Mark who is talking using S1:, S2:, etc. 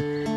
S1: Bye.